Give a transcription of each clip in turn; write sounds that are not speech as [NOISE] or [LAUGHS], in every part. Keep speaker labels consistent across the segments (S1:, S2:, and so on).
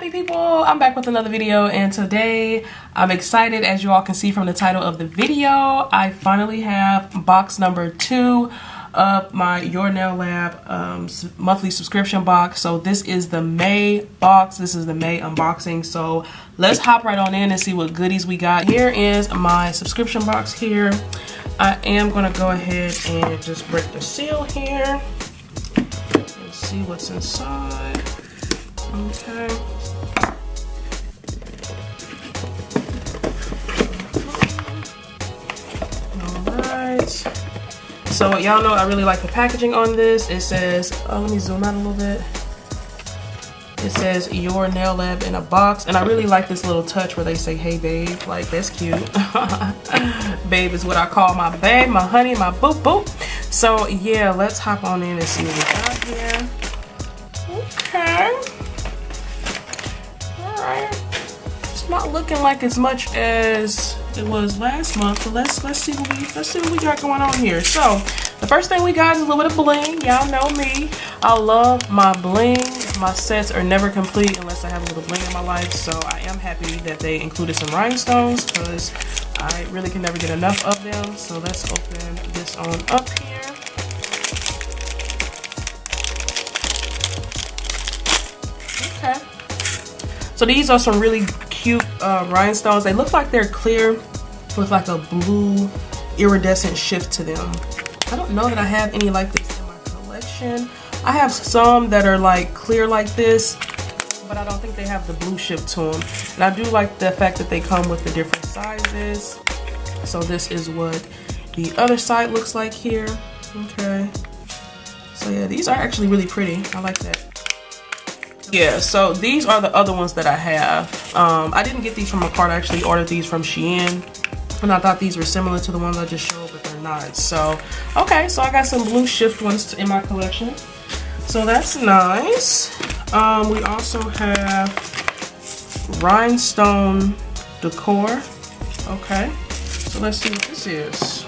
S1: happy people. I'm back with another video and today i'm excited as you all can see from the title of the video i finally have box number two of my your nail lab um, monthly subscription box. So this is the may box. This is the may unboxing. So let's hop right on in and see what goodies we got. Here is my subscription box here. I am going to go ahead and just break the seal here. And see what's inside. Okay. So y'all know I really like the packaging on this. It says, oh, let me zoom out a little bit. It says your nail lab in a box. And I really like this little touch where they say, hey babe, like that's cute. [LAUGHS] babe is what I call my babe, my honey, my boop boop. So yeah, let's hop on in and see what we got here. Okay All right. it's not looking like as much as it was last month. So let's let's see what we let's see what we got going on here. So the first thing we got is a little bit of bling. Y'all know me. I love my bling. My sets are never complete unless I have a little bling in my life. So I am happy that they included some rhinestones because I really can never get enough of them. So let's open this on up here. Okay. So these are some really cute uh, rhinestones. They look like they're clear with like a blue iridescent shift to them. I don't know that I have any like this in my collection. I have some that are like clear like this, but I don't think they have the blue shift to them. And I do like the fact that they come with the different sizes. So this is what the other side looks like here. Okay. So yeah, these are actually really pretty. I like that yeah so these are the other ones that i have. Um, i didn't get these from Makartt i actually ordered these from shein and i thought these were similar to the ones i just showed but they're not. So okay so i got some blue shift ones in my collection. So that's nice. Um, we also have rhinestone decor. Okay so let's see what this is.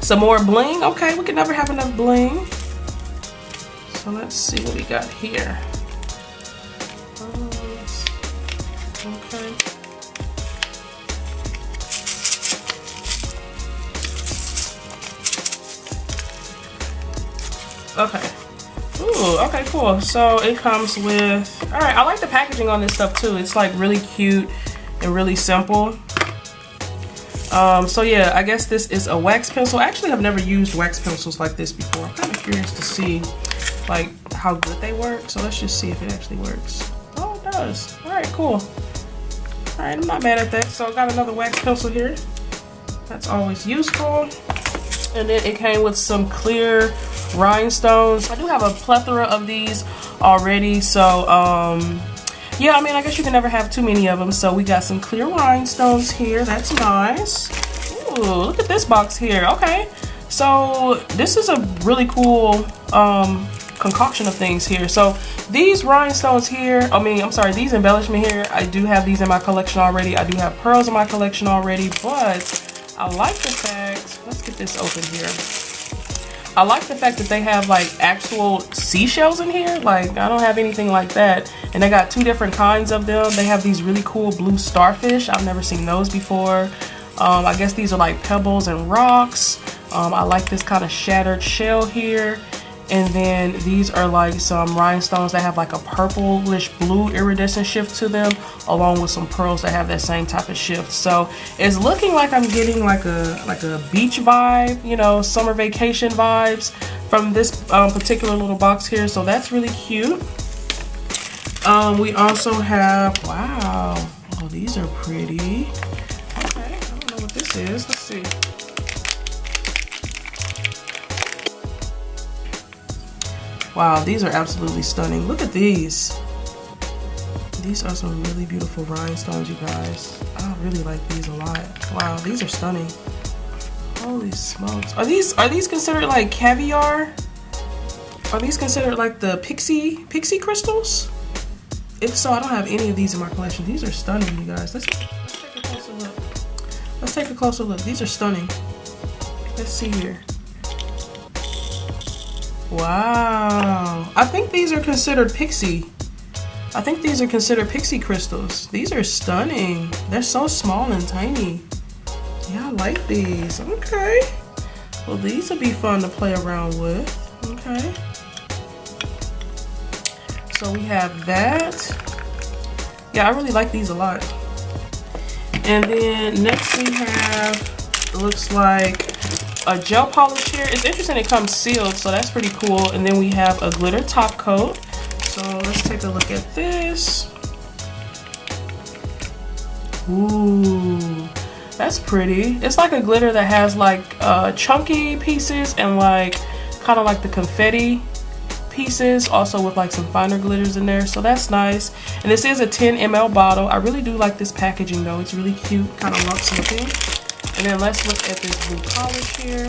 S1: Some more bling. Okay we can never have enough bling. So let's see what we got here Okay. Ooh, okay, cool. So it comes with, all right, I like the packaging on this stuff too. It's like really cute and really simple. Um, so yeah, I guess this is a wax pencil. Actually, I've never used wax pencils like this before. I'm kind of curious to see like how good they work. So let's just see if it actually works. Oh, it does. All right, cool. All right, I'm not mad at that. So I got another wax pencil here. That's always useful. And then it came with some clear rhinestones. I do have a plethora of these already. So, um, yeah, I mean, I guess you can never have too many of them. So we got some clear rhinestones here. That's nice. Ooh, look at this box here. Okay. So this is a really cool um, concoction of things here. So these rhinestones here, I mean, I'm sorry, these embellishment here, I do have these in my collection already. I do have pearls in my collection already, but I like the fact, let's get this open here. I like the fact that they have like actual seashells in here. Like I don't have anything like that. And they got two different kinds of them. They have these really cool blue starfish. I've never seen those before. Um, I guess these are like pebbles and rocks. Um, I like this kind of shattered shell here. And then these are like some rhinestones that have like a purplish blue iridescent shift to them, along with some pearls that have that same type of shift. So it's looking like I'm getting like a like a beach vibe, you know, summer vacation vibes from this um, particular little box here. So that's really cute. Um, we also have, wow, oh, these are pretty. Okay, I don't know what this is. Let's see. Wow, these are absolutely stunning. Look at these. These are some really beautiful rhinestones, you guys. I really like these a lot. Wow, these are stunning. Holy smokes. Are these are these considered like caviar? Are these considered like the pixie pixie crystals? If so, I don't have any of these in my collection. These are stunning, you guys. Let's, let's take a closer look. Let's take a closer look. These are stunning. Let's see here. Wow. I think these are considered pixie. I think these are considered pixie crystals. These are stunning. They're so small and tiny. Yeah, I like these. Okay. Well, these will be fun to play around with. Okay. So we have that. Yeah, I really like these a lot. And then next we have, looks like a gel polish here. It's interesting it comes sealed, so that's pretty cool. And then we have a glitter top coat. So let's take a look at this. Ooh, that's pretty. It's like a glitter that has like uh, chunky pieces and like kind of like the confetti pieces also with like some finer glitters in there so that's nice and this is a 10 ml bottle I really do like this packaging though it's really cute kind of luxe looking and then let's look at this blue polish here.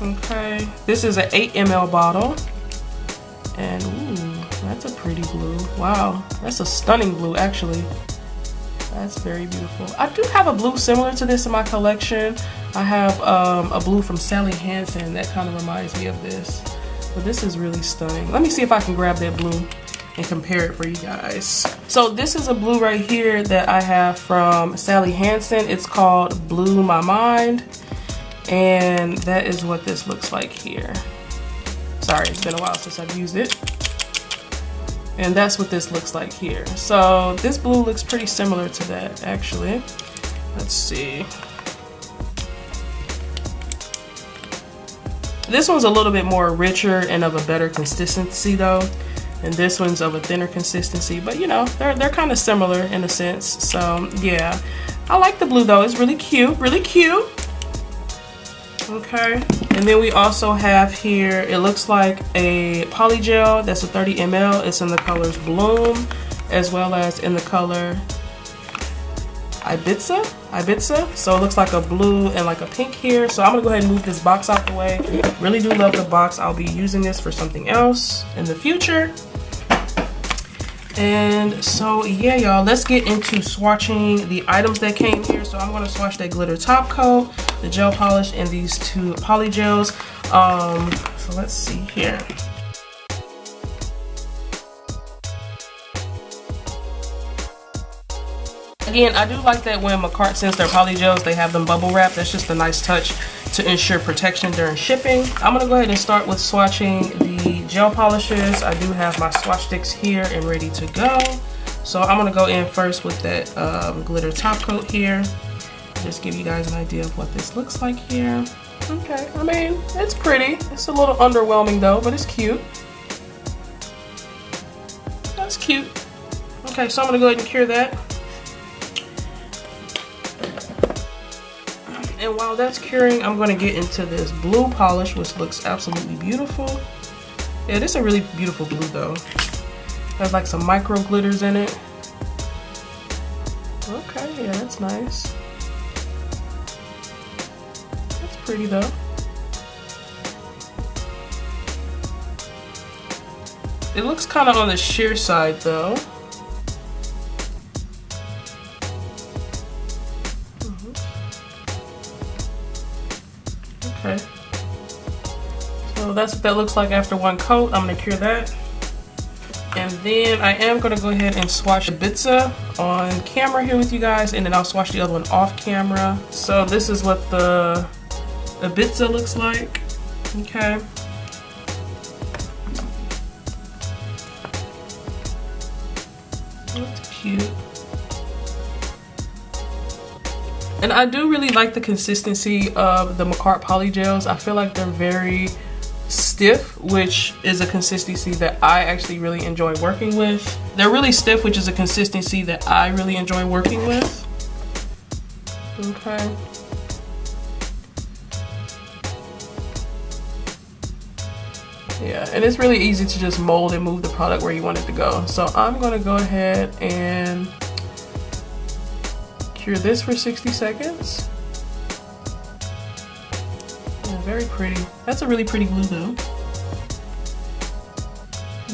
S1: Okay, this is an 8 ml bottle. And ooh, that's a pretty blue. Wow, that's a stunning blue actually. That's very beautiful. I do have a blue similar to this in my collection. I have um, a blue from Sally Hansen that kind of reminds me of this. But this is really stunning. Let me see if I can grab that blue and compare it for you guys. So this is a blue right here that I have from Sally Hansen. It's called Blue My Mind. And that is what this looks like here. Sorry, it's been a while since I've used it. And that's what this looks like here. So this blue looks pretty similar to that actually. Let's see. This one's a little bit more richer and of a better consistency though and this one's of a thinner consistency but you know they're they're kind of similar in a sense so yeah I like the blue though it's really cute really cute okay and then we also have here it looks like a polygel that's a 30 ml it's in the colors bloom as well as in the color Ibiza, Ibiza. So it looks like a blue and like a pink here. So I'm gonna go ahead and move this box out the way. Really do love the box. I'll be using this for something else in the future. And so yeah, y'all, let's get into swatching the items that came here. So I'm gonna swatch that glitter top coat, the gel polish, and these two poly gels. Um, so let's see here. Again, I do like that when Makartt sends their poly gels, they have them bubble wrap. That's just a nice touch to ensure protection during shipping. I'm gonna go ahead and start with swatching the gel polishes. I do have my swatch sticks here and ready to go. So I'm gonna go in first with that um, glitter top coat here. Just give you guys an idea of what this looks like here. Okay, I mean, it's pretty. It's a little underwhelming though, but it's cute. That's cute. Okay, so I'm gonna go ahead and cure that. And while that's curing, I'm gonna get into this blue polish, which looks absolutely beautiful. Yeah, this is a really beautiful blue though. Has like some micro glitters in it. Okay, yeah, that's nice. That's pretty though. It looks kind of on the sheer side though. That's what that looks like after one coat. I'm gonna cure that. And then I am gonna go ahead and swatch Ibiza on camera here with you guys, and then I'll swatch the other one off camera. So this is what the Ibiza looks like, okay? That's cute. And I do really like the consistency of the Makartt Poly Gels. I feel like they're very stiff, which is a consistency that I actually really enjoy working with. They're really stiff, which is a consistency that I really enjoy working with. Okay. Yeah, and it's really easy to just mold and move the product where you want it to go. So I'm gonna go ahead and cure this for 60 seconds. Very pretty. That's a really pretty blue though.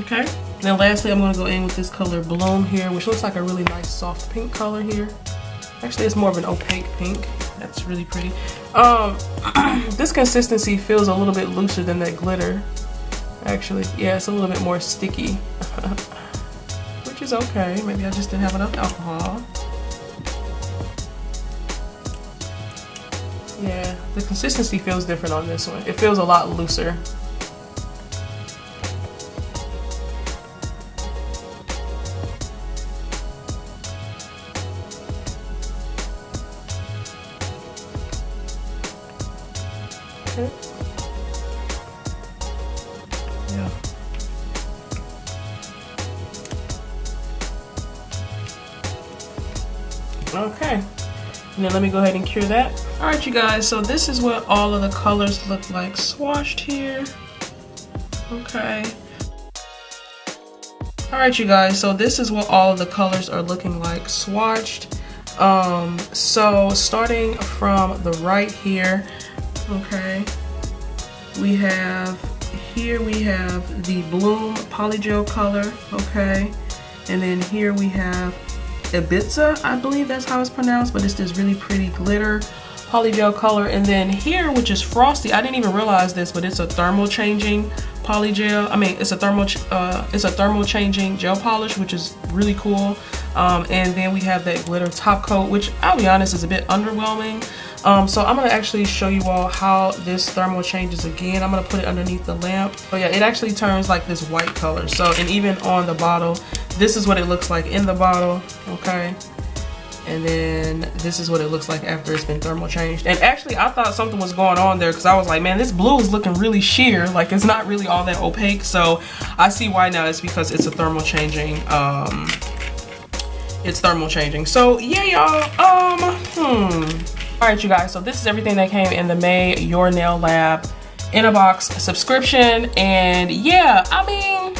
S1: Okay. Then lastly, I'm gonna go in with this color Bloom here, which looks like a really nice soft pink color here. Actually, it's more of an opaque pink. That's really pretty. Um, [CLEARS THROAT] this consistency feels a little bit looser than that glitter. actually. Yeah, it's a little bit more sticky. [LAUGHS] Which is okay. Maybe I just didn't have enough alcohol. Yeah, the consistency feels different on this one. It feels a lot looser. Okay. Yeah. Okay. And then let me go ahead and cure that. All right, you guys, so this is what all of the colors look like swashed here. Okay. All right, you guys, so this is what all of the colors are looking like swatched. Um, so starting from the right here, okay, we have, here we have the Bloom Polygel color, okay, and then here we have Ibiza, I believe that's how it's pronounced, but it's this really pretty glitter polygel color. And then here, which is Frosty, I didn't even realize this, but it's a thermal changing polygel. I mean, it's a thermal, uh, it's a thermal changing gel polish, which is really cool. Um, and then we have that glitter top coat, which I'll be honest is a bit underwhelming. Um, so I'm gonna actually show you all how this thermal changes again. I'm gonna put it underneath the lamp. Oh yeah, it actually turns like this white color. So, and even on the bottle, this is what it looks like in the bottle, okay? And then this is what it looks like after it's been thermal changed. And actually, I thought something was going on there because I was like, man, this blue is looking really sheer. Like, it's not really all that opaque. So I see why now. It's because it's a thermal changing, um, it's thermal changing. So yeah, y'all, um, hmm. All right, you guys, so this is everything that came in the May Your Nail Lab in a box subscription. And yeah, I mean,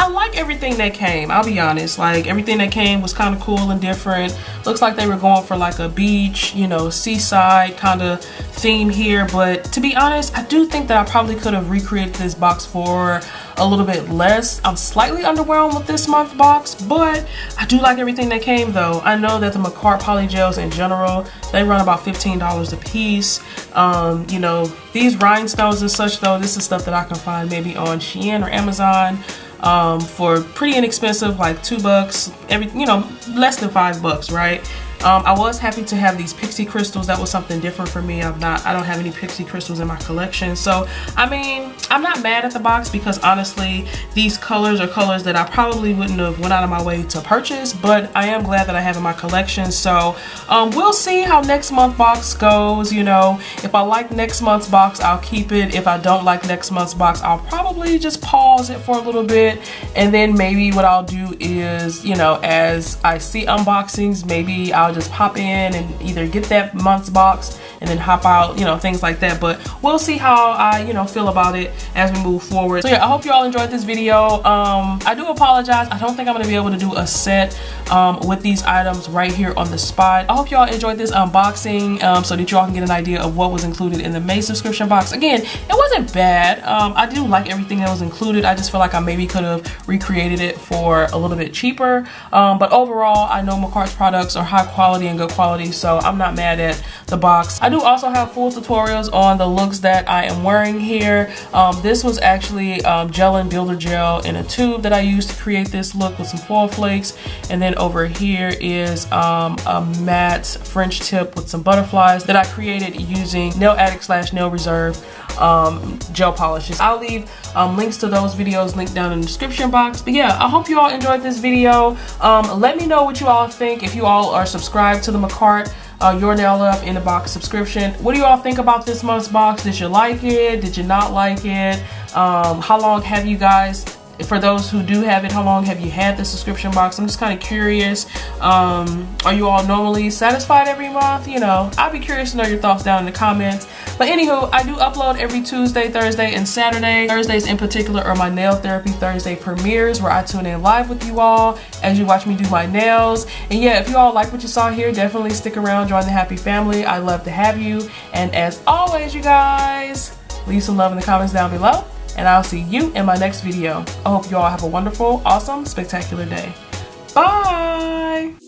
S1: I like everything that came, I'll be honest. Like everything that came was kind of cool and different. Looks like they were going for like a beach, you know, seaside kind of theme here. But to be honest, I do think that I probably could have recreated this box for a little bit less. I'm slightly underwhelmed with this month box, but I do like everything that came though. I know that the Makartt polygels in general, they run about $15 a piece. Um, you know, these rhinestones and such though, this is stuff that I can find maybe on Shein or Amazon um, for pretty inexpensive, like two bucks, every you know, less than five bucks, right? Um, I was happy to have these pixie crystals. That was something different for me. I'm not, I don't have any pixie crystals in my collection. So, I mean, I'm not mad at the box because honestly, these colors are colors that I probably wouldn't have went out of my way to purchase, but I am glad that I have in my collection. So, um, we'll see how next month box goes. You know, if I like next month's box, I'll keep it. If I don't like next month's box, I'll probably just pause it for a little bit. And then maybe what I'll do is, you know, as I see unboxings, maybe I'll I'll just pop in and either get that month's box and then hop out, you know, things like that. But we'll see how I, you know, feel about it as we move forward. So yeah, I hope you all enjoyed this video. Um, I do apologize. I don't think I'm going to be able to do a set um, with these items right here on the spot. I hope y'all enjoyed this unboxing um, so that y'all can get an idea of what was included in the May subscription box. Again, it wasn't bad. Um, I do like everything that was included. I just feel like I maybe could have recreated it for a little bit cheaper. Um, but overall, I know Makartt's products are high quality and good quality, so I'm not mad at the box. I do also have full tutorials on the looks that I am wearing here. Um, this was actually um, gel and builder gel in a tube that I used to create this look with some foil flakes. And then over here is um, a matte French tip with some butterflies that I created using Nail Addict slash Nail Reserve um, gel polishes. I'll leave um, links to those videos linked down in the description box. But yeah, I hope you all enjoyed this video. Um, let me know what you all think if you all are subscribed to the Makartt uh, Your Nail Lab in the Box subscription. What do you all think about this month's box? Did you like it? Did you not like it? Um, how long have you guys for those who do have it, how long have you had the subscription box? I'm just kind of curious. Um, are you all normally satisfied every month? You know, I'd be curious to know your thoughts down in the comments. But anywho, I do upload every Tuesday, Thursday, and Saturday. Thursdays in particular are my Nail Therapy Thursday premieres where I tune in live with you all as you watch me do my nails. And yeah, if you all like what you saw here, definitely stick around, join the happy family. I'd love to have you. And as always, you guys, leave some love in the comments down below and I'll see you in my next video. I hope you all have a wonderful, awesome, spectacular day. Bye!